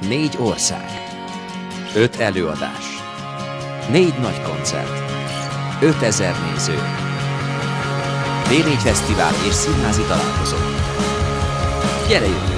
Négy ország. Öt előadás. Négy nagy koncert. 5000 néző. V4 Fesztivál és színházi találkozó. Gyere jöjjön!